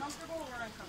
Comfortable or uncomfortable?